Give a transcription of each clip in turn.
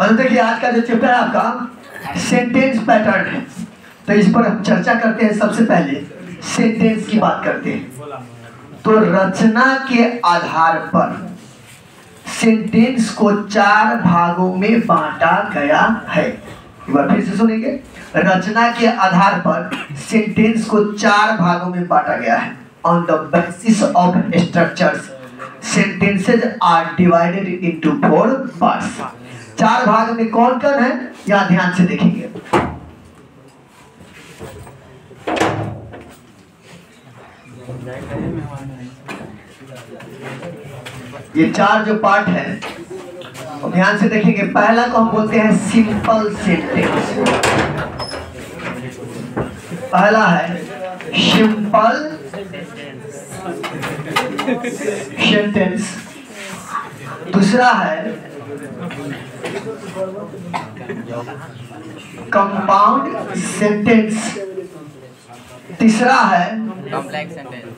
और देखिए आज का जो चैप्टर है आपका सेंटेंस पैटर्न है। तो इस पर हम चर्चा करते हैं सबसे पहले। सेंटेंस की बात करते हैं। तो रचना के आधार पर सेंटेंस को चार भागों में बांटा गया है। एक बार फिर से सुनेंगे। रचना के आधार पर सेंटेंस को चार भागों में बांटा गया है। On the basis of structures sentences are divided into four parts. चार भाग में कौन कौन है? यहाँ ध्यान से देखेंगे। ये चार जो पार्ट है ध्यान से देखेंगे। पहला को हम बोलते हैं सिंपल सेंटेंस पहला है सिंपल सेंटेंस दूसरा है कंपाउंड सेंटेंस तीसरा है कॉम्प्लेक्स सेंटेंस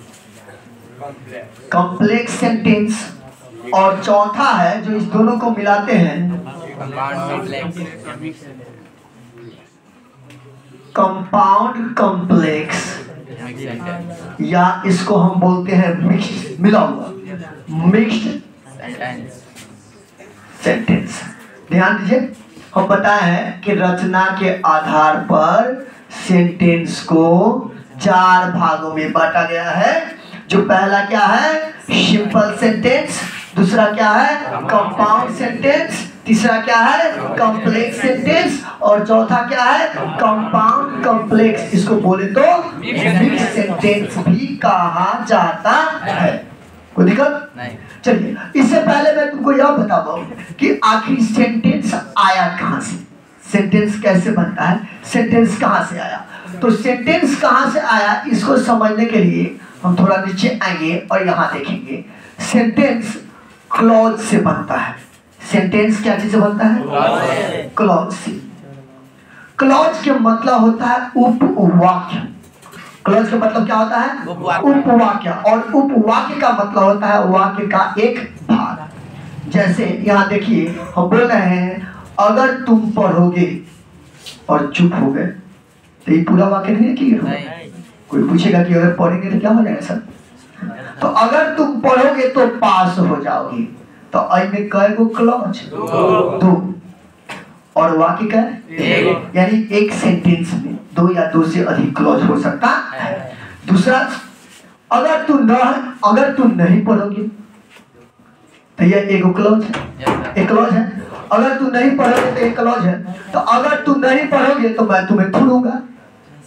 कॉम्प्लेक्स सेंटेंस और चौथा है जो इस दोनों को मिलाते हैं कंपाउंड कॉम्प्लेक्स मिक्स या इसको हम बोलते हैं मिक्स्ड मिला हुआ। मिक्स्ड सेंटेंस सेंटेंस ध्यान दीजिए हम बताए हैं कि रचना के आधार पर सेंटेंस को चार भागों में बांटा गया है। जो पहला क्या है? सिंपल सेंटेंस दूसरा क्या है? कंपाउंड सेंटेंस तीसरा क्या है? कॉम्प्लेक्स सेंटेंस और चौथा क्या है? कंपाउंड कॉम्प्लेक्स इसको बोले तो मिक्स सेंटेंस भी कहा जाता है। कोई दिक्कत? नहीं। चलिए इससे पहले मैं तुमको यह बता दूँ कि आखिर सेंटेंस आया कहाँ से? सेंटेंस कैसे बनता है? सेंटेंस कहाँ से आया? तो सेंटेंस कहाँ से आया? इसको समझने के लिए हम थोड़ा नीचे आएँगे और यहाँ देखेंगे। सेंटेंस क्लॉज से बनता है। सेंटेंस क्या चीज़ से बनता है क्लॉज क्लॉज के मतलब होता है उपवाक्य। क्लॉज का मतलब क्या होता है? उपवाक्य। और उपवाक्य का मतलब होता है वाक्य का एक भाग। जैसे यहाँ देखिए हम बोल रहे हैं अगर तुम पढ़ोगे और चुप हो गए। तो ये पूरा वाक्य नहीं लिखिएगा नहीं। कोई पूछेगा कि अगर पढ़ेंगे तो क्या हो जाएगा सर? तो अगर तुम पढ़ोगे तो पास हो जाओगे। तो आई में कई गो क्लॉज दो। और वाक्य का एक। यानी एक सेंटेंस में दो या दो से अधिक क्लॉज हो सकता है। दूसरा अगर तू न अगर तू नहीं पढ़ोगे तो यह एक क्लॉज है। एक क्लॉज है। अगर तू नहीं पढ़ोगे तो एक क्लॉज है। तो अगर तू नहीं पढ़ोगे तो मैं तुम्हें थूलूँगा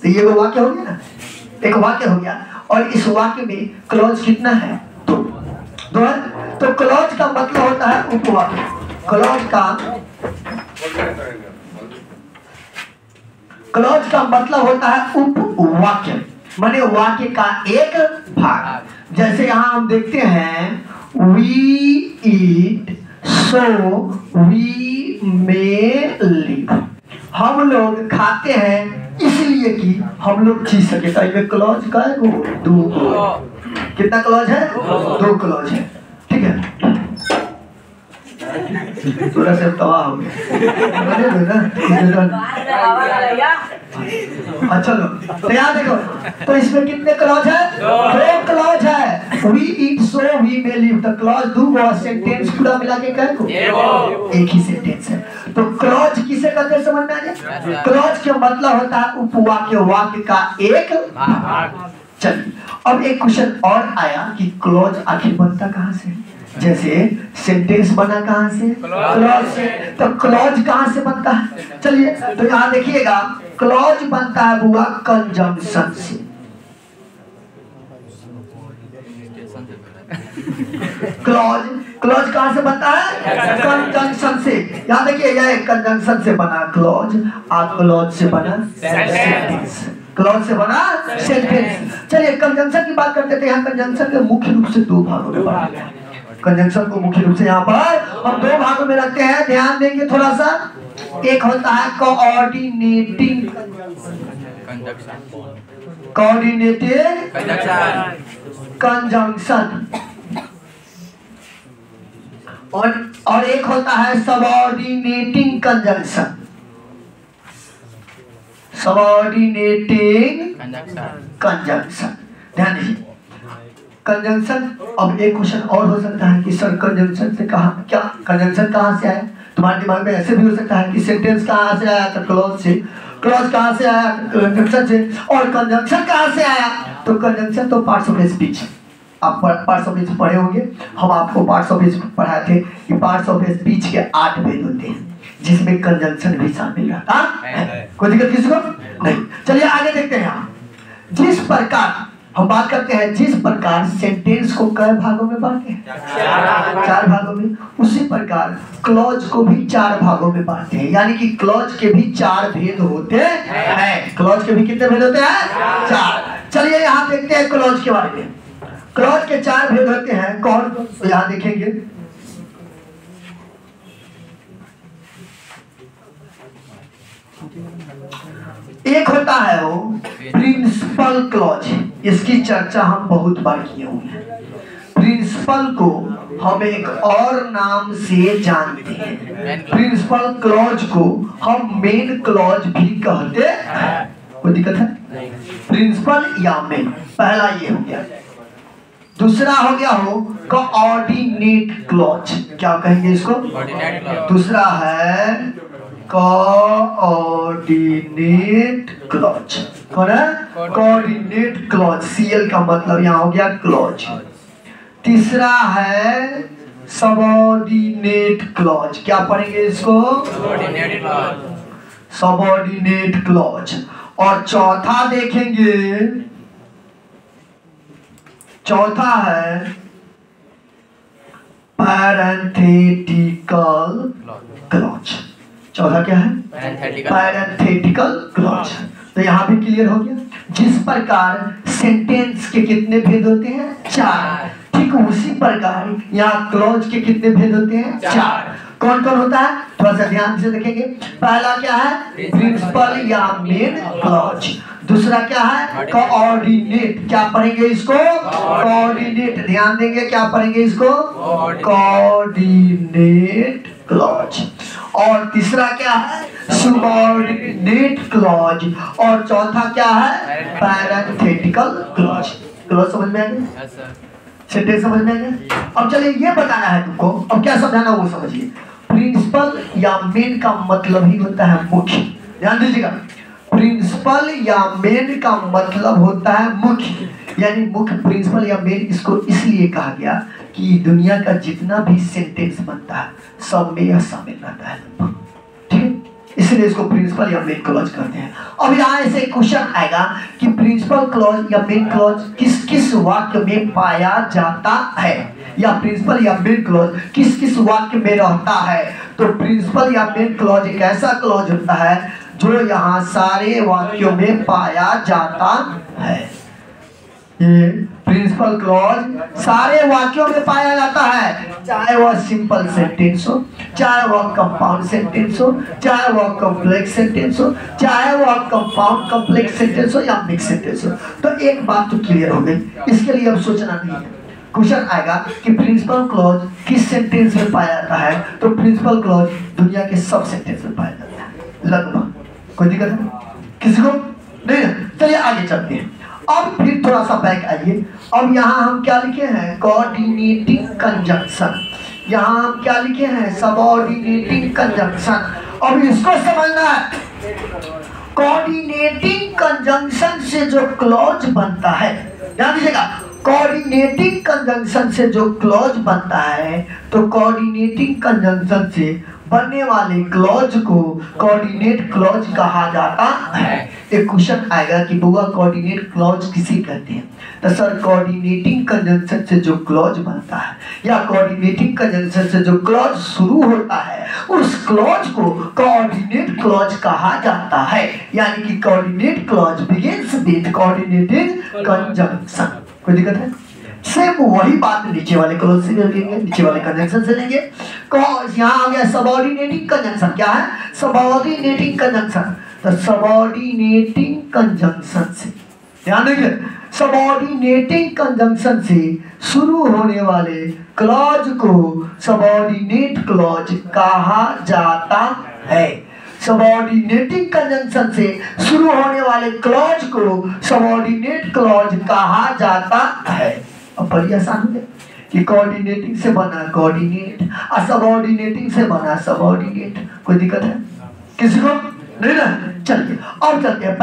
तो ये वो वाक्य हो गया ना? एक वाक्य हो गया। और इस वाक्य में क्लॉज कितना है? दो दो। तो क्लॉज का मतलब होता है उपवाक्य क्लॉज का क्लॉज का मतलब होता है उपवाक्य। माने वाक्य का एक भाग। जैसे यहाँ हम देखते हैं we eat so we may live हम लोग खाते हैं इसलिए कि हम लोग जी सके। तो क्लॉज का दो। कितना क्लॉज है? दो क्लॉज है। ठीक है? थोड़ा सा तबाह हो गया। अच्छा लो। तो यहाँ देखो। तो इसमें कितने क्लॉज है? दो क्लॉज है। We eat so we may live the clause दो गो सेंटेंस पूरा मिला के कह को? एक ही सेंटेंस है। तो क्लॉज किसे कहते हैं समझ में आ गया? क्लॉज के मतलब होता है उपवाक्य वाक्य का एक चलिए अब एक क्वेश्चन और आया कि क्लॉज आखिर बनता कहाँ से? जैसे सेंटेंस बना कहाँ से? क्लॉज से तो क्लॉज कहाँ से बनता? है चलिए तो यहाँ देखिएगा क्लॉज बनता है बुआ कंजंक्शन से। क्लॉज क्लॉज कहाँ से बनता है? कंजंक्शन से। यहाँ देखिए यह कंजंक्शन से बना क्लॉज आ क्लॉज से बना सेंटेंस क्लॉज से बना सेंटेंस चलिए कंजंक्शन की बात करते थे। यहाँ कंजंक्शन के मुख्य रूप से दो भागों में बांटा गया कंजंक्शन को मुख्य रूप से यहाँ पर हम दो भागों में रखते हैं। ध्यान देंगे थोड़ा सा एक होता है कोऑर्डिनेटिंग कोऑर्डिनेटेड कंजंक्शन और और एक होता है subordinating conjunction subordinating conjunction conjunction ध्यान दीजिए। कंजंक्शन अब एक क्वेश्चन और हो सकता है कि सर कंजंक्शन से कहा क्या कंजंक्शन कहाँ से आया? तुम्हारे दिमाग में ऐसे भी हो सकता है कि सेंटेंस कहाँ से आया? तो क्लॉज से। क्लॉज कहाँ से आया? कंजंक्शन से। और कंजंक्शन कहाँ से आया? तो कंजंक्शन तो पार्ट्स ऑफ़ स्पीच आप पार्ट्स ऑफ़ स्पीच पढ़े होंगे। हम आपको पार्ट्स ऑफ़ स्पीच पढ़ाए थे कि पार्ट्स ऑफ़ स्पीच के आठ भेद होते हैं। जिसमें कंजंक्शन भी शामिल रहता है। कोई दिक्कत किसी को? नहीं। चलिए आगे देखते हैं यहाँ जिस प्रकार हम बात करते हैं जिस प्रकार सेंटेंस को कई भागों में बांटे हैं। चार भागों। में। उसी प्रकार क्लॉज को भी चार भागों में बांटते हैं। यानी कि क्लॉज के भी चार भेद होते हैं। क्लॉज के भी कितने भेद होते हैं? चार। चलिए यहाँ देखते हैं क्लॉज के बारे में। क्लॉज के चार भेद होते हैं। कौन? तो यहाँ देखेंगे। एक होता है वो प्रिंसिपल क्लॉज इसकी चर्चा हम बहुत बार किए हुए हैं। प्रिंसिपल को हम एक और नाम से जानते हैं। प्रिंसिपल क्लॉज को हम मेन क्लॉज भी कहते हैं। कोई दिक्कत है? प्रिंसिपल या मेन? पहला ये हो गया। दूसरा हो गया हो कोऑर्डिनेट क्लॉज। क्या कहेंगे इसको? दूसरा है कोऑर्डिनेट क्लॉज कौन है? कोऑर्डिनेट क्लॉज सीएल का मतलब यहाँ हो गया क्लॉज तीसरा है सबॉर्डिनेट क्लॉज क्या पढ़ेंगे इसको? सबॉर्डिनेट क्लॉज और चौथा देखेंगे। चौथा है पैरेंथेटिकल क्लॉज चौथा क्या है? पैरेंथेटिकल क्लॉज तो यहाँ भी क्लियर हो गया। जिस प्रकार सेंटेंस के कितने भेद होते हैं? चार। ठीक उसी प्रकार यहाँ क्लॉज के कितने भेद होते हैं? चार। कौन कौन होता है? थोड़ा सा ध्यान से देखेंगे। पहला क्या है? प्रिंसिपल या मेन क्लॉज दूसरा क्या है? कोऑर्डिनेट क्या पढ़ेंगे इसको? कोऑर्डिनेट ध्यान देंगे क्या पढ़ेंगे इसको? कोऑर्डिनेट क्लॉज और तीसरा क्या है? सुबॉर्डिनेट क्लॉज और चौथा क्या है? पैरेंथेटिकल क्लॉज क्लॉज समझ में आ गया? सेंटेंस समझ में आ गया? अब चलिए ये बताना है तुमको। अब क्या समझाना वो समझिए। प्रिंसिपल या मेन का मतलब ही होता है मुख्य। ध्यान दीजिएगा। प्रिंसिपल या मेन का मतलब होता है मुख्य। यानी मुख्य प्रिंसिपल या मेन इसको इसलिए कहा गया। कि दुनिया का जितना भी सेंटेंस बनता है, सब में यह शामिल रहता है। इसलिए इसको प्रिंसिपल या मेन क्लॉज कहते हैं। अब यहाँ ऐसे क्वेश्चन आएगा कि प्रिंसिपल क्लॉज या मेन क्लॉज किस किस वाक्य में पाया जाता है? या प्रिंसिपल या मेन क्लॉज किस किस वाक्य में रहता है? तो प्रिंसिपल या मेन क्लॉज एक ऐसा क्लॉज होता है जो यहाँ सारे वाक्यों में पाया जाता है। ये प्रिंसिपल क्लॉज, सारे वाक्यों में पाया जाता है। चाहे वह सिंपल सेंटेंस हो, चाहे वह कंपाउंड सेंटेंस हो, चाहे वह कॉम्प्लेक्स सेंटेंस हो, चाहे वह कंपाउंड कॉम्प्लेक्स सेंटेंस हो या मिक्स सेंटेंस हो। तो एक बात तो क्लियर हो गई। इसके लिए अब सोचना नहीं है। क्वेश्चन आएगा कि प्रिंसिपल क्लॉज किस सेंटेंस में पाया जाता है? तो प्रिंसिपल क्लॉज दुनिया के सब सेंटेंस में पाया जाता है। लगभग। कोई दिक्कत है? किसी को? नहीं। चलिए आगे चलते हैं। अब फिर थोड़ा सा बैक आइए। अब यहाँ हम क्या लिखे हैं? कोऑर्डिनेटिंग कंजंक्शन यहाँ हम क्या लिखे हैं? सबऑर्डिनेटिंग कंजंक्शन अब इसको समझना है। कोऑर्डिनेटिंग कंजंक्शन से जो क्लॉज बनता है, ध्यान दीजिएगा। कोऑर्डिनेटिंग कंजंक्शन से जो क्लॉज बनता है तो कोऑर्डिनेटिंग कंजंक्शन से बनने वाले क्लॉज को कोऑर्डिनेट क्लॉज कहा जाता है। एक क्वेश्चन आएगा कि बुआ कोऑर्डिनेट क्लॉज किसे कहते हैं? तो सर कोऑर्डिनेटिंग कंजंक्शन से जो क्लॉज बनता है, या कोऑर्डिनेटिंग कंजंक्शन से जो क्लॉज शुरू होता है, उस क्लॉज को कोऑर्डिनेट क्लॉज कहा जाता है। यानी कि coordinate clause begins with coordinating conjunction कोई दिक्कत है? सेम वही बात नीचे वाले क्लोज से लेंगे नीचे वाले कंजंक्शन से लेंगे। कॉज यहाँ आ गया सबऑर्डिनेटिंग कंजंक्शन क्या है? सबऑर्डिनेटिंग कंजंक्शन तो सबऑर्डिनेटिंग कंजंक्शन से। ध्यान देंगे सबॉर्डिनेटिंग कंजंक्शन से शुरू होने वाले क्लॉज को सबॉर्डिनेट क्लॉज कहा जाता है। सबॉर्डिनेटिंग कंजंक्शन से शुरू होने वाले क्लॉज को सबॉर्डिनेट क्लॉज कहा जाता है। अब बड़ी आसान हो कि कोऑर्डिनेटिंग से बना कोऑर्डिनेट और सबऑर्डिनेटिंग से बना सबऑर्डिनेट कोई दिक्कत है? किसी को? नहीं ना? चलिए अब चलते हैं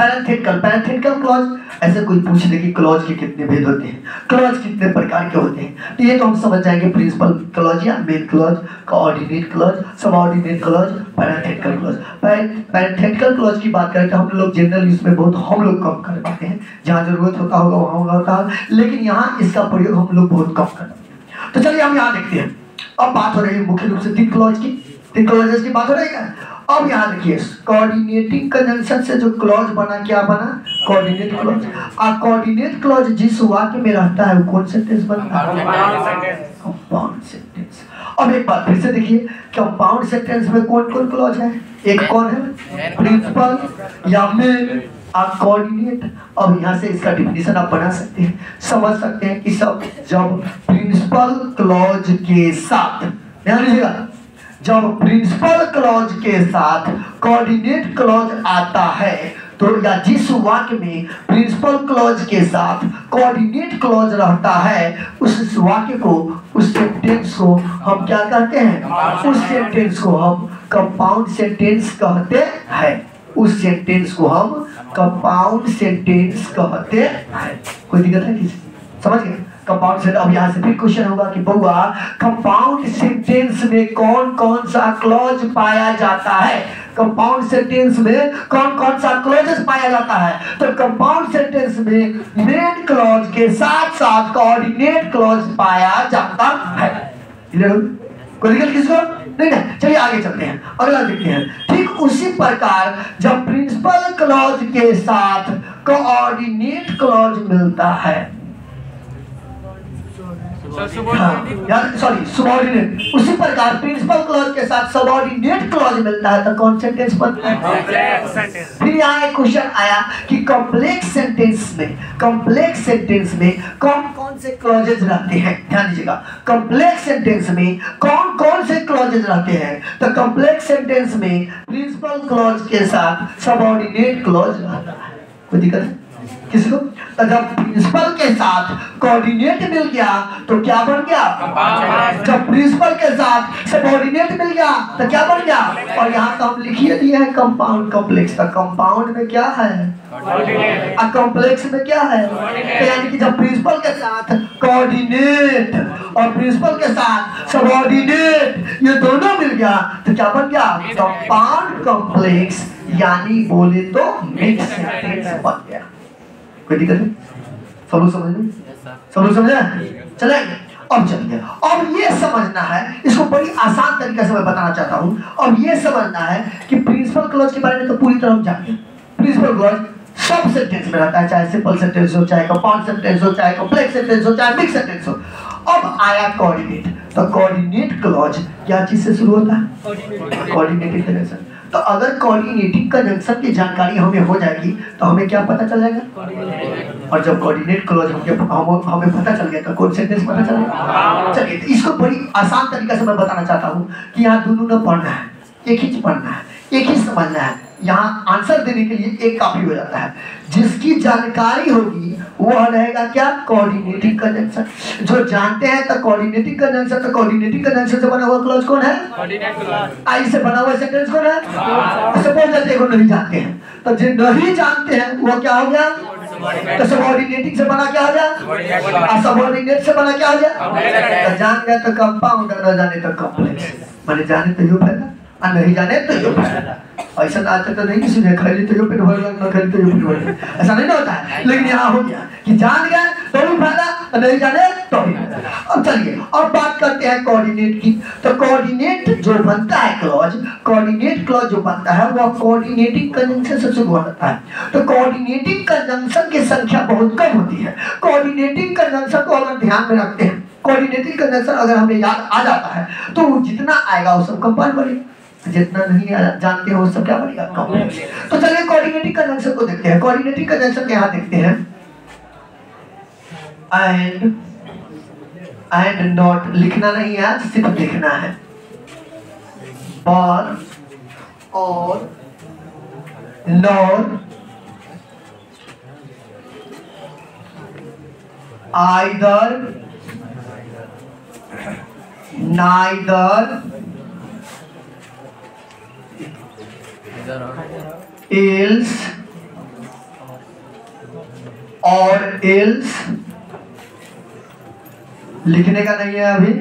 क्लॉज ऐसे कोई पूछ ले कि क्लॉज के कितने भेद होते हैं? क्लॉज कितने प्रकार के होते हैं? तो ये तो हम समझ जाएँगे प्रिंसिपल क्लॉज या main clause coordinate clause subordinate clause clause clause की बात करें तो हम लोग जनरल इसमें बहुत हम लोग कम कर पाते हैं। जहाँ ज़रूरत होता होगा, वहाँ होता है लेकिन यहाँ इसका प्रयोग हम लोग बहुत कम करते हैं। तो चलिए हम यहाँ देखते हैं। अब बात हो रही है मुख्य रूप से तीन क्लॉज की। तीन क्लॉजेस की बात हो रही है? अब यहाँ देखिए कोऑर्डिनेटिंग कंजंक्शन से जो क्लॉज बना क्या बना? कोऑर्डिनेट क्लॉज और कोऑर्डिनेट क्लॉज जिस वाक्य में रहता है वो कौन सेंटेंस बनता है? कंपाउंड सेंटेंस अब एक बात फिर से देखिए कंपाउंड सेंटेंस में कौन कौन क्लॉज है? एक कौन है? प्रिंसिपल या मेन और कोऑर्डिनेट अब यहाँ से इसका डिफिनेशन आप बना सकते हैं समझ सकते हैं कि सब जब प्रिंसिपल क्लॉज के साथ ध्यान दीजिएगा। जब प्रिंसिपल क्लॉज के साथ कोऑर्डिनेट क्लॉज आता है तो या जिस वाक्य में प्रिंसिपल क्लॉज के साथ कोऑर्डिनेट क्लॉज रहता है, उस वाक्य को, उस सेंटेंस को हम क्या कहते हैं? उस सेंटेंस को हम कंपाउंड सेंटेंस कहते हैं। उस सेंटेंस को हम कंपाउंड सेंटेंस कहते हैं। कोई दिक्कत है किसी? समझ गए? कंपाउंड सेंटेंस अब यहाँ से फिर क्वेश्चन होगा कि बउआ कंपाउंड सेंटेंस में कौन कौन सा क्लॉज पाया जाता है? कंपाउंड सेंटेंस में कौन कौन सा क्लॉजेस पाया जाता है? तो कंपाउंड सेंटेंस में मेन क्लॉज के साथ साथ कोऑर्डिनेट क्लॉज पाया जाता है। कोई किसको नहीं नहीं। चलिए आगे चलते हैं। अगला देखते हैं। ठीक उसी प्रकार जब प्रिंसिपल क्लॉज के साथ कोऑर्डिनेट क्लॉज मिलता है सॉरी सबॉर्डिनेट उसी प्रकार प्रिंसिपल क्लॉज के साथ सबॉर्डिनेट क्लॉज मिलता है तो कौन सेंटेंस बनता है? फिर यहाँ एक क्वेश्चन आया कि कॉम्प्लेक्स सेंटेंस में कॉम्प्लेक्स सेंटेंस में कौन कौन से क्लॉजेज रहते हैं? ध्यान दीजिएगा। कॉम्प्लेक्स सेंटेंस में कौन कौन से क्लॉजेज रहते हैं? तो कॉम्प्लेक्स सेंटेंस में प्रिंसिपल क्लॉज के साथ सबॉर्डिनेट क्लॉज रहता है। कोई दिक्कत है? किसी को? जब प्रिंसिपल के साथ कोऑर्डिनेट मिल गया तो क्या बन गया? जब प्रिंसिपल के साथ सबऑर्डिनेट मिल गया तो क्या बन गया? और यहाँ तो हम लिखिए दिए हैं कंपाउंड कॉम्प्लेक्स तो कंपाउंड में क्या है? कॉम्प्लेक्स में क्या है? तो यानी कि जब प्रिंसिपल के साथ कोऑर्डिनेट और प्रिंसिपल के साथ सबऑर्डिनेट ये दोनों मिल गया तो क्या बन गया? कंपाउंड कॉम्प्लेक्स यानी बोले तो मिक्स बन गया कोई दिक्कत नहीं? सब लोग समझ में सब लोग समझे? चले अब चलिए अब ये समझना है इसको बड़ी आसान तरीके से मैं बताना चाहता हूँ। अब ये समझना है कि प्रिंसिपल क्लॉज के बारे में तो पूरी तरह हम जानते हैं। प्रिंसिपल क्लॉज सब सेंटेंस में रहता है चाहे सिंपल सेंटेंस हो चाहे कंपाउंड सेंटेंस हो चाहे कॉम्प्लेक्स सेंटेंस हो चाहे मिक्स सेंटेंस हो। अब आया कोऑर्डिनेट तो कोऑर्डिनेट क्लॉज क्या चीज़ से शुरू होता है? कोऑर्डिनेटिंग कनेक्शन तो अगर कोऑर्डिनेटिंग का जंक्शन की जानकारी हमें हो जाएगी तो हमें क्या पता चल जाएगा? और जब कोऑर्डिनेट क्लोज हमें हम, हमें पता चल गया तो कौन सेंटेंस पता चल चलिए तो इसको बड़ी आसान तरीके से मैं बताना चाहता हूँ कि यहाँ दोनों ने पढ़ना है एक ही पढ़ना है एक ही समझना है। यहाँ आंसर देने के लिए एक काफ़ी हो जाता है। जिसकी जानकारी होगी वह रहेगा क्या? कोऑर्डिनेटिंग कंजंक्शन जो जानते हैं तो कोऑर्डिनेटिंग कंजंक्शन तो कोऑर्डिनेटिंग कंजंक्शन से बना हुआ क्लॉज कौन है? आई से बना हुआ सेंटेंस कौन है? सपोज़ दैट देखो नहीं जानते हैं। तो जो नहीं जानते हैं वो क्या हो गया? तो सबऑर्डिनेटिंग से बना क्या हो गया? और सबऑर्डिनेट से बना क्या हो गया? तो जान गया तो कंपाउंड न जाने तो कॉम्प्लेक्स माने जाने तो यो फ़ायदा और नहीं जाने तो यो ऐसा आज तक तो नहीं, किसी ने खरीदी तो यो पेट भर न खरीदी तो यो पेट भर ऐसा नहीं ना होता। है लेकिन यहाँ हो गया कि जान गए तो भी फ़ायदा, और नहीं जाने तो भी अब चलिए, अब बात करते हैं कोऑर्डिनेट की। तो कोऑर्डिनेट जो बनता है क्लॉज कोऑर्डिनेट क्लॉज जो बनता है वो कोऑर्डिनेटिंग कंजंक्शन से शुरू होता है। तो कोऑर्डिनेटिंग कंजंक्शन की संख्या बहुत कम होती है। कोऑर्डिनेटिंग कंजंक्शन को अगर ध्यान में रखते हैं कोऑर्डिनेटिंग कंजंक्शन अगर हमें याद आ जाता है तो जितना आएगा, वो सब कंपाउंड बनेगा जितना नहीं जानते हो सब क्या बनेगा तो चलिए कोऑर्डिनेटिंग कंजंक्शन को देखते हैं। कोऑर्डिनेटिंग कंजंक्शन यहाँ देखते हैं। एंड एंड नॉट लिखना नहीं है, सिर्फ़ लिखना है। और or nor either, neither ails or ails लिखने का नहीं है अभी।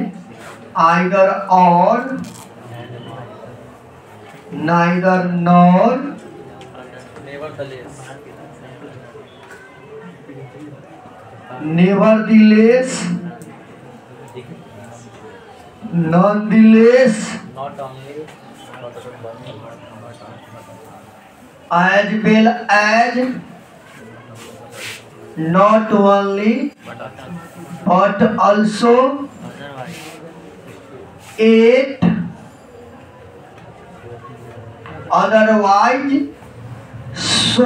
Either or neither nor nevertheless nonetheless as well as not only but also yet otherwise so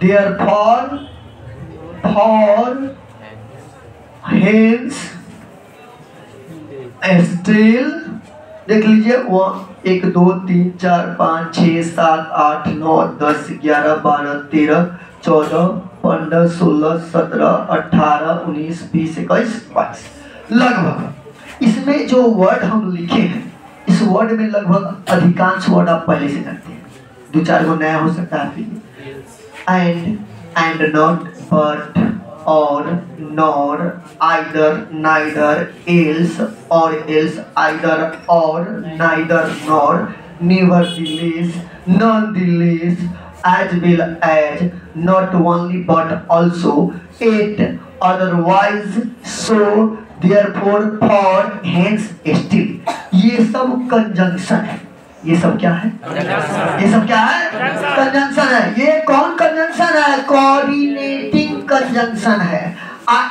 therefore for hence still देख लीजिए वन एक, दो, तीन, चार, पाँच, छः, सात, आठ, नौ, दस, ग्यारह, बारह, तेरह, चौदह, पंद्रह, सोलह, सत्रह, अठारह, उन्नीस, बीस, इक्कीस, बाईस। लगभग। इसमें जो वर्ड हम लिखे हैं, इस वर्ड में लगभग अधिकांश वर्ड आप पहले से जानते हैं। दो चार गो नया हो सकता है and and not but or nor either neither else or else either or neither nor nevertheless nonetheless as well as not only but also yet otherwise so therefore hence still ये सब कंजंक्शन है। ये सब क्या है? ये सब क्या है? कंजंक्शन है। ये कौन कंजंक्शन है? कोऑर्डिनेटिंग कंजंक्शन है।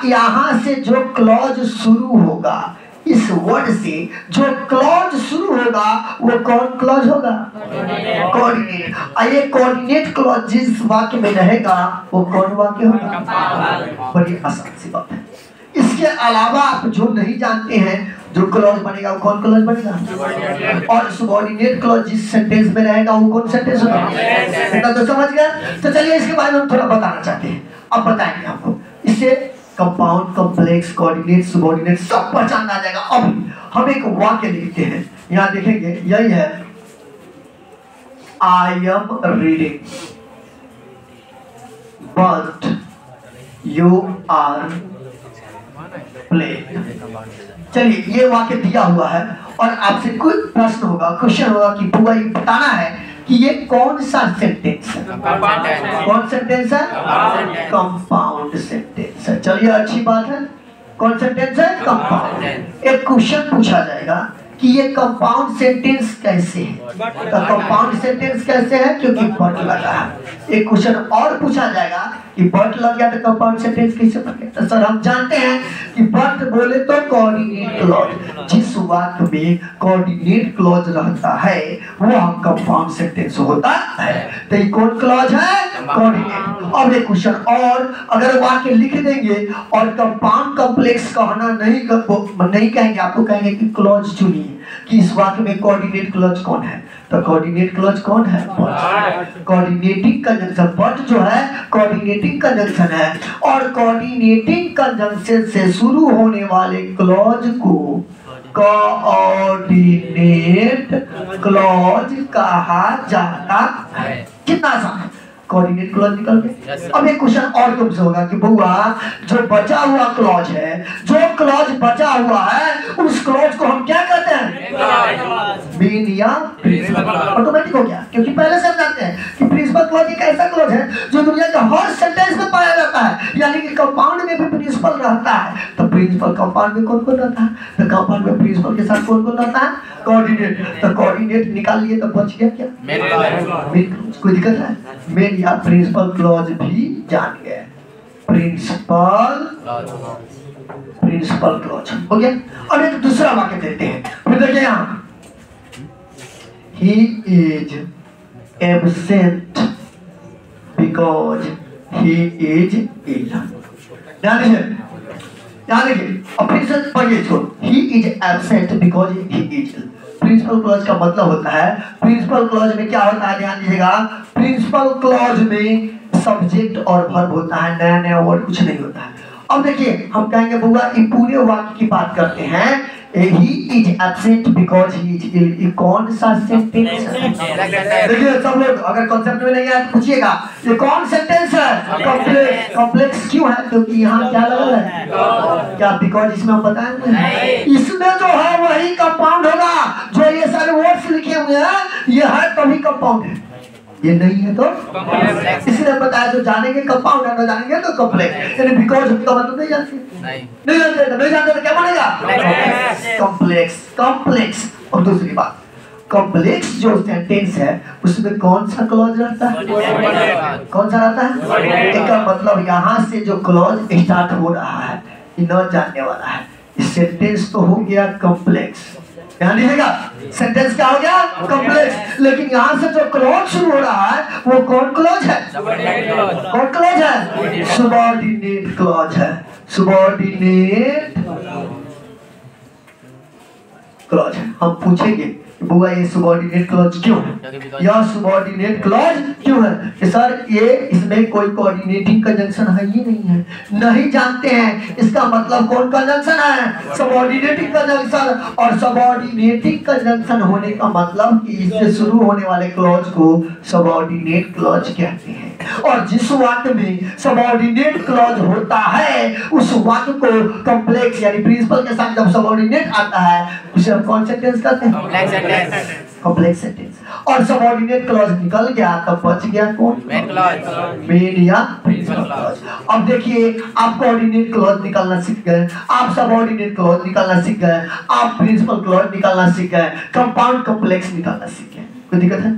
यहाँ से जो क्लॉज शुरू होगा इस वर्ड से जो क्लॉज शुरू होगा वो कौन क्लॉज होगा? कोऑर्डिनेट और ये कोऑर्डिनेट क्लॉज जिस वाक्य में रहेगा वो कौन वाक्य होगा? बड़ी आसान सी बात है। इसके अलावा आप जो नहीं जानते हैं जो क्लॉज बनेगा वो कौन क्लॉज बनेगा और सबऑर्डिनेट क्लॉज जिस सेंटेंस में रहेगा वो कौन सेंटेंस होगा इतना तो समझ गया तो चलिए इसके बारे में हम थोड़ा बताना चाहते हैं अब बताएँगे आपको इससे कंपाउंड कॉम्प्लेक्स कोऑर्डिनेट सबऑर्डिनेट सब पहचान आ जाएगा अब हम एक वाक्य लिखते हैं यहाँ देखेंगे यही है I am reading but you are playing चलिए, ये वाक्य दिया हुआ है और आपसे कोई प्रश्न होगा क्वेश्चन होगा कि बुआ ये बताना है कि ये कौन सा सेंटेंस है? कौन सेंटेंस है? कंपाउंड सेंटेंस है। चलिए, अच्छी बात है। कौन सेंटेंस है? कंपाउंड एक क्वेश्चन पूछा जाएगा कि ये कंपाउंड सेंटेंस कैसे है? तो कंपाउंड सेंटेंस कैसे है? क्योंकि बट लगा है। एक क्वेश्चन और पूछा जाएगा कि बट लग गया तो कंपाउंड सेंटेंस कैसे बन गया सर, हम जानते हैं कि बट बोले तो कोऑर्डिनेट क्लॉज जिस वाक्य में कोऑर्डिनेट क्लॉज रहता है, वो हम कंपाउंड सेंटेंस होता है। तो ये कौन क्लॉज है? कोऑर्डिनेट अब एक क्वेश्चन और, अगर वाक्य लिख देंगे और कंपाउंड कॉम्प्लेक्स कहना नहीं नहीं कहेंगे, आपको कहेंगे कि क्लॉज चुनिए। कि इस वाक्य में कोऑर्डिनेट क्लॉज कौन है? तो कोऑर्डिनेट क्लॉज कौन है? कोऑर्डिनेटिंग कंजंक्शन बट जो है कोऑर्डिनेटिंग कंजंक्शन है। और कोऑर्डिनेटिंग कंजंक्शन से शुरू होने वाले क्लॉज को कोऑर्डिनेट क्लॉज कहा जाता है। कितना आसान है? कोऑर्डिनेट क्लॉज निकल गए. अब एक क्वेश्चन और तुमसे होगा कि बउआ जो बचा हुआ क्लॉज है जो क्लॉज बचा हुआ है उस क्लॉज को हम क्या कहते हैं? मेन या clause. ऑटोमेटिक हो गया क्योंकि पहले से हम जानते हैं कि प्रिंसिपल क्लॉज एक ऐसा क्लॉज है जो दुनिया के हर सेंटेंस में पाया जाता है। यानी कि कंपाउंड में भी प्रिंसिपल रहता है। तो प्रिंसिपल कंपाउंड में कौन कौन रहता है? तो कंपाउंड में प्रिंसिपल के साथ कौन कौन रहता है? कोऑर्डिनेट तो कोऑर्डिनेट निकाल लिए तो बच गया क्या? मेन क्लॉज कोई दिक्कत है? मेन या प्रिंसिपल क्लॉज भी जान गए प्रिंसिपल प्रिंसिपल क्लॉज हो गया? अब एक दूसरा वाक्य देते हैं। फिर देखिए यहाँ। He is absent because he is ill ध्यान दीजिए ध्यान देखिए अब फिर से पढ़िए इसको। He is absent because he is ill principal clause का मतलब होता है, प्रिंसिपल क्लॉज में क्या होता है? ध्यान दीजिएगा। प्रिंसिपल क्लॉज में सब्जेक्ट और वर्ब होता है नया नया वर्ड कुछ नहीं होता है। अब देखिए, हम कहेंगे, बुआ पूरे वाक्य की बात करते हैं। He is absent because he is ill कौन सा सेंटेंस है देखिए सब लोग अगर कॉन्सेप्ट में नहीं आया तो पूछिएगा। ये कौन सेंटेंस है कॉम्प्लेक्स कॉम्प्लेक्स क्यों है? क्योंकि यहाँ क्या लगा है? क्या बिकॉज़ इसमें हम बताएँगे नहीं। इसमें जो है वही कंपाउंड होगा जो ये सारे वर्ड्स लिखे हुए हैं ये है तभी कंपाउंड है। ये नहीं है तो? इसलिए बताया जो जानेंगे कंपाउंड है ना जानेंगे तो कॉम्प्लेक्स यानी बिकॉज़ का मतलब नहीं जानते। नहीं। नहीं जानते तो नहीं जानते तो क्या बनेगा? कॉम्प्लेक्स कॉम्प्लेक्स और दूसरी बात कॉम्प्लेक्स जो सेंटेंस है उसमें कौन सा क्लॉज रहता है? कौन सा रहता है? इसका मतलब यहाँ से जो क्लॉज स्टार्ट हो रहा है ये न जानने वाला है। सेंटेंस तो हो गया कॉम्प्लेक्स ध्यान दीजिएगा। सेंटेंस क्या हो गया? कंप्लीट लेकिन यहाँ से जो क्लोज शुरू हो रहा है, वो कौन क्लोज है? कौन क्लोज है? सुबॉर्डिनेट क्लोज है। सुबॉर्डिनेट क्लोज हम पूछेंगे। बुआ ये सुबॉर्डिनेट क्लॉज क्यों है? यह सुबॉर्डिनेट क्लॉज क्यों है? कि सर ये इसमें कोई कोऑर्डिनेटिंग कंजंक्शन है ही नहीं है। नहीं जानते हैं इसका मतलब कौन कंजंक्शन है? सबॉर्डिनेटिंग कंजंक्शन और सबॉर्डिनेटिंग कंजंक्शन होने का मतलब कि इससे शुरू होने वाले क्लॉज को सबॉर्डिनेट क्लॉज कहते हैं। और जिस वाक्य में सबॉर्डिनेट क्लॉज होता है उस वाक्य को कॉम्प्लेक्स यानी प्रिंसिपल के साथ जब सबॉर्डिनेट आता है उसे हम कौन सेंटेंस कहते हैं. कॉम्प्लेक्स सेंटेंस और सबऑर्डिनेट क्लॉज निकल गया तब बच गया कौन? Main clause. मेन या प्रिंसिपल क्लॉज अब देखिए आप कोऑर्डिनेट क्लॉज निकालना सीख गए आप सबऑर्डिनेट क्लॉज निकालना सीख गए आप प्रिंसिपल क्लॉज निकालना सीख गए कंपाउंड कॉम्प्लेक्स निकालना सीख गए। कोई दिक्कत है?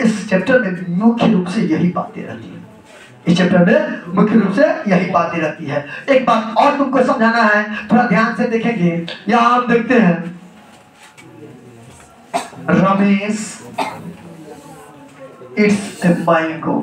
इस चैप्टर में मुख्य रूप से यही बातें रहती है। इस चैप्टर में मुख्य रूप से यही बातें रहती है। एक बात और तुमको समझाना है थोड़ा ध्यान से देखेंगे। यहाँ हम देखते हैं Ramesh eats mango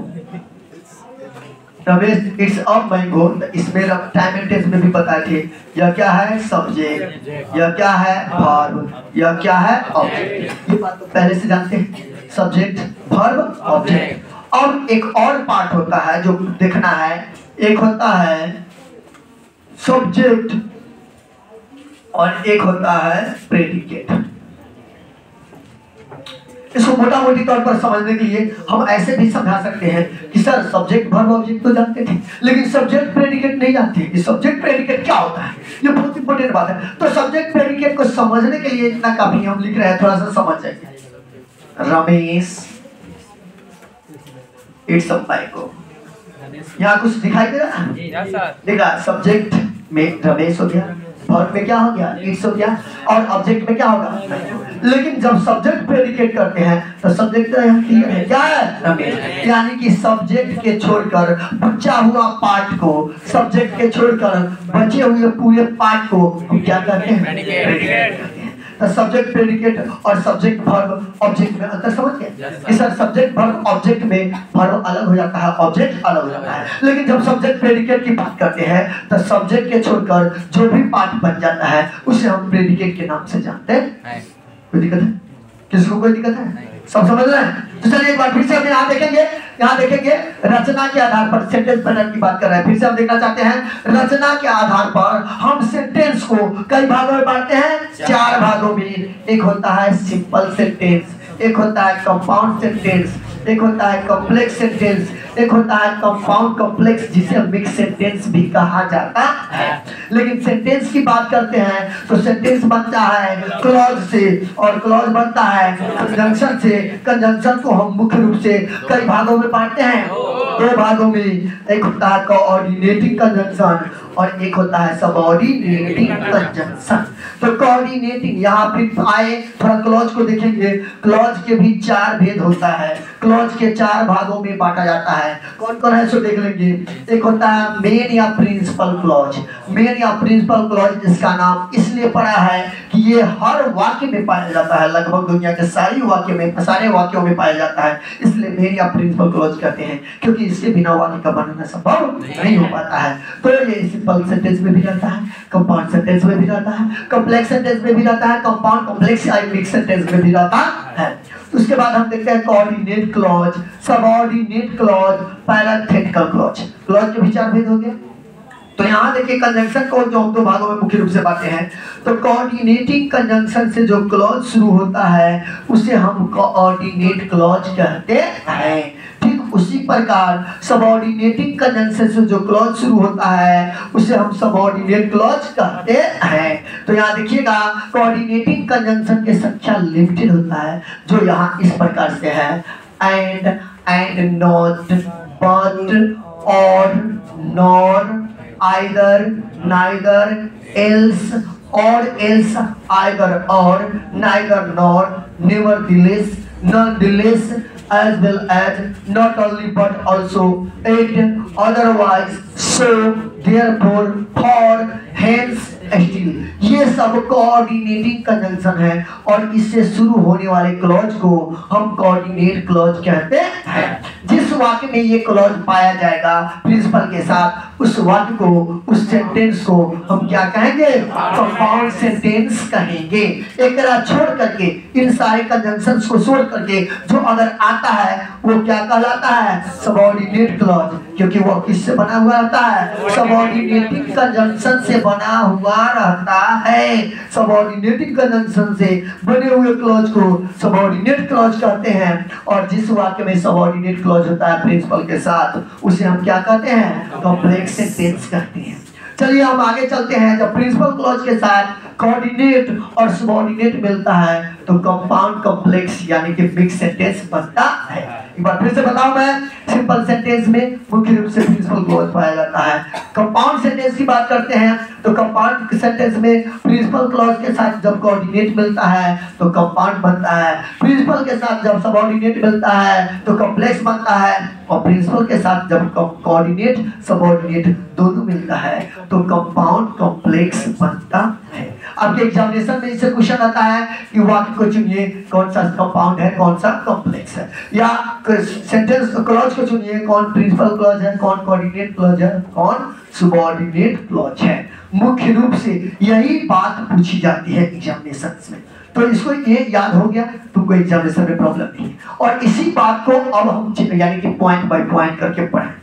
Ramesh eats a mango इसमें टाइम एंड टेंस में भी बताए थे यह क्या है? सब्जेक्ट यह क्या है? वर्ब यह क्या है? ऑब्जेक्ट ये बात तो पहले से जानते हैं। सब्जेक्ट वर्ब ऑब्जेक्ट और एक और पार्ट होता है जो देखना है। एक होता है सब्जेक्ट और एक होता है प्रेडिकेट इसको मोटा मोटी तौर पर समझने के लिए हम ऐसे भी समझा सकते हैं कि सर सब्जेक्ट वर्ब ऑब्जेक्ट तो जानते थे लेकिन सब्जेक्ट प्रेडिकेट नहीं जानते। कि सब्जेक्ट प्रेडिकेट क्या होता है? ये बहुत इंपॉर्टेंट बात है। तो सब्जेक्ट प्रेडिकेट को समझने के लिए इतना काफ़ी हम लिख रहे हैं थोड़ा सा समझ जाइए। रमेश इट्स को यहाँ कुछ दिखाई दे रहा है? देखा सब्जेक्ट में रमेश हो गया वर्ब में क्या हो गया? इट्स हो गया। और ऑब्जेक्ट में क्या होगा? लेकिन जब सब्जेक्ट प्रेडिकेट करते हैं तो सब्जेक्ट तो है? क्या है? यानी कि सब्जेक्ट के छोड़कर बचा हुआ पार्ट को सब्जेक्ट के छोड़कर बचे हुए पूरे पार्ट को हम क्या कहते हैं। तो सब्जेक्ट प्रेडिकेट और सब्जेक्ट वर्ब ऑब्जेक्ट में अंतर समझ गए? सर सब्जेक्ट वर्ब ऑब्जेक्ट में वर्ब अलग हो जाता है ऑब्जेक्ट अलग हो जाता है। लेकिन जब सब्जेक्ट प्रेडिकेट की बात करते हैं तो सब्जेक्ट के छोड़कर जो भी पार्ट बन जाता है उसे हम प्रेडिकेट के नाम से जानते हैं। कोई दिक्कत है? किसको कोई दिक्कत है? सब समझ रहे हैं? तो चलिए एक बार फिर से हम यहाँ देखेंगे यहाँ देखेंगे। रचना के आधार पर सेंटेंस पैटर्न की बात कर रहे हैं। फिर से हम देखना चाहते हैं रचना के आधार पर हम सेंटेंस को कई भागों में बांटते हैं। चार भागों में एक होता है सिंपल सेंटेंस एक होता है कंपाउंड सेंटेंस एक होता है कॉम्प्लेक्स सेंटेंस एक होता है कंपाउंड कॉम्प्लेक्स जिसे मिक्स सेंटेंस भी कहा जाता है। लेकिन सेंटेंस की बात करते हैं तो सेंटेंस बनता है क्लॉज से, और क्लॉज बनता है कंजंक्शन से। कंजंक्शन को हम मुख्य रूप से कई भागों में बांटते हैं। दो भागों में एक होता है कोऑर्डिनेटिंग कंजंक्शन और एक होता है सबॉर्डिनेटिंग कंजंक्शन तो कोऑर्डिनेटिंग यहाँ फिर आए, थोड़ा क्लॉज को देखेंगे। क्लॉज के भी चार भेद होता है। क्लॉज के चार भागों में बांटा जाता है। कौन कौन है सो देख लेंगे। एक होता है मेन या प्रिंसिपल क्लॉज मेन या प्रिंसिपल क्लॉज इसका नाम इसलिए पड़ा है कि ये हर वाक्य में पाया जाता है। लगभग दुनिया के सारी वाक्य में, सारे वाक्यों में पाया जाता है। इसलिए मेन या प्रिंसिपल क्लॉज कहते हैं, क्योंकि इसके बिना वाक्य का बनना संभव नहीं हो पाता है। तो ये सिंपल सेंटेंस में भी रहता है कंपाउंड सेंटेंस में भी रहता है कॉम्प्लेक्स सेंटेंस में भी रहता है कंपाउंड कॉम्प्लेक्स या मिक्स सेंटेंस में भी रहता है। उसके बाद हम देखते हैं coordinate clause subordinate clause parenthetical clause clause के भी चार भेद हो गए तो यहाँ देखिए कंजंक्शन को जो हम दो भागों में मुख्य रूप से बांटे हैं तो कोऑर्डिनेटिंग कंजंक्शन से जो क्लॉज शुरू होता है, उसे हम कोऑर्डिनेट क्लॉज कहते हैं। उसी प्रकार सबऑर्डिनेटिंग कंजंक्शन से जो क्लॉज शुरू होता है, उसे हम सबऑर्डिनेट क्लॉज कहते हैं। तो यहाँ देखिएगा कोऑर्डिनेटिंग कंजंक्शन की संख्या लिमिटेड होता है, जो यहाँ इस प्रकार से है। And and not but or nor either, neither, else, or else, either, or, neither, nor, nevertheless, nonetheless as well as not only but also it otherwise so therefore for hence ये सब कोऑर्डिनेटिंग कंजंक्शन है और इससे शुरू होने वाले clause को हम कोऑर्डिनेट क्लॉज कहते हैं। जिस वाक्य में ये क्लॉज पाया जाएगा प्रिंसिपल के साथ, उस वाक्य को, उस सेंटेंस को हम क्या कहेंगे? कंपाउंड सेंटेंस कहेंगे। एक छोड़ करके, इन सारे कंजंक्शंस को छोड़ करके, जो अगर आता है, वो क्या कहलाता है? सबऑर्डिनेट क्लॉज क्योंकि वो किससे बना हुआ रहता है? सबऑर्डिनेटिंग कंजंक्शन से बना हुआ रहता है। सबऑर्डिनेटिंग कंजंक्शन से बने हुए क्लॉज को सबऑर्डिनेट क्लॉज कहते हैं। और जिस वाक्य में सबऑर्डिनेट क्लॉज होता है प्रिंसिपल के साथ, उसे हम क्या कहते हैं? कॉम्प्लेक्स सेंटेंस कहते हैं। चलिए हम आगे चलते हैं। जब प्रिंसिपल क्लॉज के साथ कोऑर्डिनेट और सबऑर्डिनेट मिलता है तो कंपाउंड कॉम्प्लेक्स यानी कि मिक्स सेंटेंस बनता है। एक बार फिर से बताऊँ मैं सिंपल सेंटेंस में मुख्य रूप से प्रिंसिपल क्लॉज पाया जाता है। कंपाउंड सेंटेंस की बात करते हैं। तो कंपाउंड सेंटेंस में प्रिंसिपल क्लॉज के साथ जब कोऑर्डिनेट मिलता है तो कंपाउंड बनता है। प्रिंसिपल के साथ जब सबऑर्डिनेट मिलता है तो कॉम्प्लेक्स बनता है। और प्रिंसिपल के साथ जब कोऑर्डिनेट सबऑर्डिनेट दोनों मिलता है तो कंपाउंड कॉम्प्लेक्स बनता है। आपके एग्जामिनेशन में इससे क्वेश्चन आता है कि वाक्य को चुनिए, कौन सा कंपाउंड है, कौन सा कॉम्प्लेक्स है। या सेंटेंस क्लॉज को चुनिए, कौन प्रिंसिपल क्लॉज है, कौन कोऑर्डिनेट क्लॉज है, कौन सुबॉर्डिनेट क्लॉज है। मुख्य रूप से यही बात पूछी जाती है एग्जामिनेशन में। तो इसको ये याद हो गया तुमको एग्जामिनेशन में प्रॉब्लम नहीं और इसी बात को अब हम यानी कि पॉइंट बाय पॉइंट करके पढ़ें।